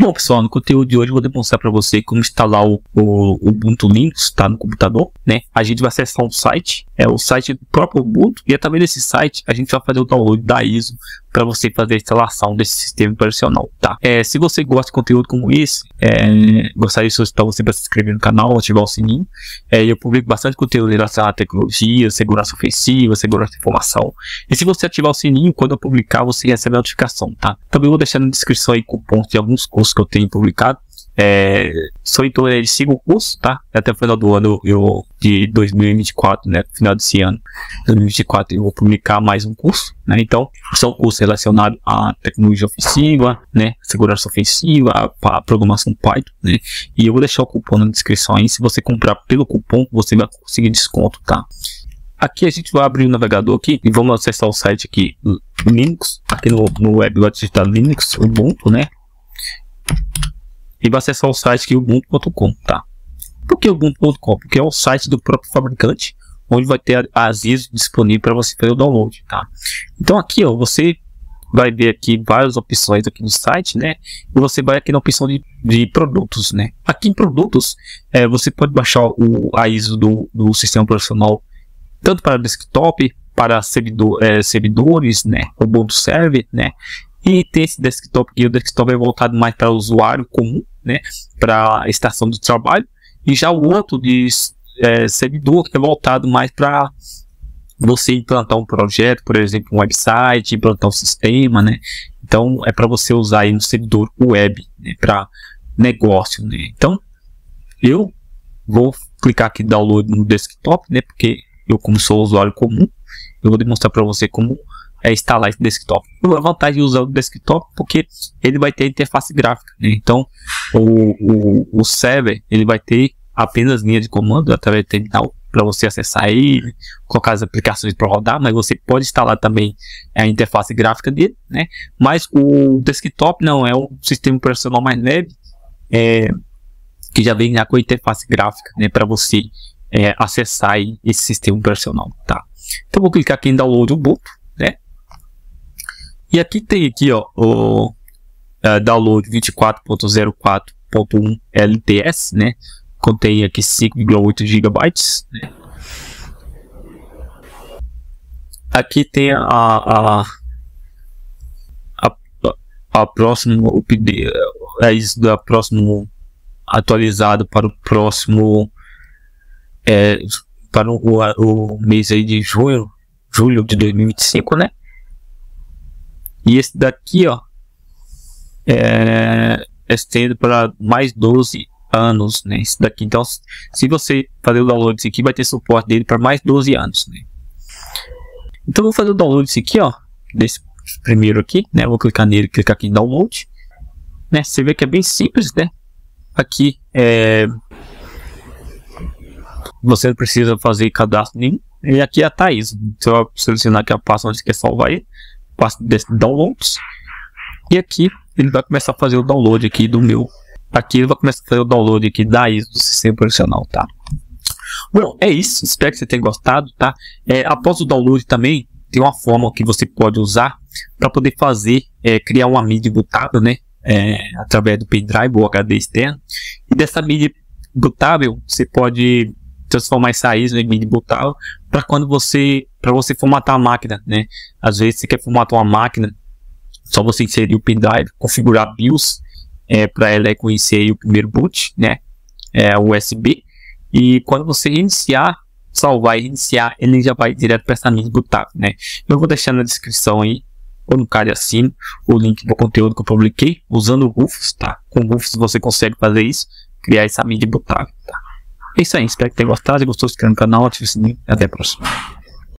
Bom, pessoal, no conteúdo de hoje eu vou demonstrar para você como instalar o, o, o, Ubuntu Linux, tá, no computador, né? A gente vai acessar um site, é o site do próprio Ubuntu, e através desse site a gente vai fazer o download da ISO para você fazer a instalação desse sistema operacional, tá? É, se você gosta de conteúdo como esse, é, gostaria de solicitar você para se inscrever no canal, ativar o sininho. É, eu publico bastante conteúdo relacionado à tecnologia, segurança ofensiva, segurança de informação. E se você ativar o sininho, quando eu publicar, você recebe a notificação, tá? Também vou deixar na descrição aí cupons de alguns cursos que eu tenho publicado. É, sou então de cinco cursos, tá? Até o final do ano, eu, de 2024, né? Final desse ano, 2024, eu vou publicar mais um curso, né? Então, são cursos relacionados à tecnologia ofensiva, né? Segurança ofensiva, a programação Python, né? E eu vou deixar o cupom na descrição aí. Se você comprar pelo cupom, você vai conseguir desconto, tá? Aqui a gente vai abrir o navegador aqui e vamos acessar o site aqui Linux, aqui no, no web vai digitar Linux, Ubuntu, né? E vai acessar o site que é ubuntu.com, tá? Por que ubuntu.com? Porque é o site do próprio fabricante, onde vai ter as ISOs disponíveis para você fazer o download, tá? Então aqui, ó, você vai ver aqui várias opções aqui no site, né? E você vai aqui na opção de, de produtos, né? Aqui em produtos, é, você pode baixar o, a ISO do, do sistema operacional tanto para desktop, para servidor, é, servidores, né? Ubuntu Server, né? E tem esse desktop aqui, o desktop é voltado mais para o usuário comum, né, para a estação de trabalho, e já o outro de é, servidor que é voltado mais para você implantar um projeto, por exemplo, um website, implantar um sistema, né? Então é para você usar aí no servidor web, né, para negócio, né? Então eu vou clicar aqui download no desktop, né? Porque eu como sou usuário comum, eu vou demonstrar para você como é instalar esse desktop. A vantagem de usar o desktop porque ele vai ter interface gráfica. Né? Então, o, o, o server ele vai ter apenas linha de comando através do terminal para você acessar ele, colocar as aplicações para rodar, mas você pode instalar também a interface gráfica dele, né? Mas o desktop não é um sistema operacional mais leve, é, que já vem com a interface gráfica, né? Para você é, acessar esse sistema operacional, tá? Então vou clicar aqui em download Ubuntu, né? E aqui tem aqui, ó, o uh, download 24.04.1 LTS, né? Contém aqui 5,8 GB. Né? Aqui tem a, a, a, a próxima update, é isso da próximo atualizado para o próximo é, para o, o mês aí de junho, julho de 2025, né? E esse daqui, ó, é estende para mais 12 anos, né? Esse daqui, então, se você fazer o download desse aqui, vai ter suporte dele para mais 12 anos, né? Então, vou fazer o download desse aqui, ó, desse primeiro aqui, né? Vou clicar nele, clicar aqui em download, né? Você vê que é bem simples, né? Aqui é você não precisa fazer cadastro nenhum. E aqui é a Thaís. Você vai selecionar aqui a pasta onde você quer salvar ele pasta de downloads. E aqui ele vai começar a fazer o download aqui do meu. Aqui ele vai começar a fazer o download aqui da ISO do sistema operacional, tá? Bom, é isso. Espero que você tenha gostado, tá? É, após o download também tem uma forma que você pode usar para poder fazer, é, criar uma mídia bootável, né? É, através do pendrive ou HD externo. E dessa mídia bootável você pode transformar essa ISO em mídia bootável para quando você para você formatar a máquina, né? Às vezes você quer formatar uma máquina, só você inserir o pendrive, configurar BIOS é, para ela reconhecer o primeiro boot, né? É, USB. E quando você iniciar, salvar e iniciar, ele já vai direto para essa mídia bootável, né? Eu vou deixar na descrição aí, ou no card acima, o link do conteúdo que eu publiquei, usando o Rufus, tá? Com o Rufus você consegue fazer isso, criar essa mídia bootável, tá? É isso aí, espero que tenha gostado. Se gostou, se inscreva no canal, ative o sininho e até a próxima.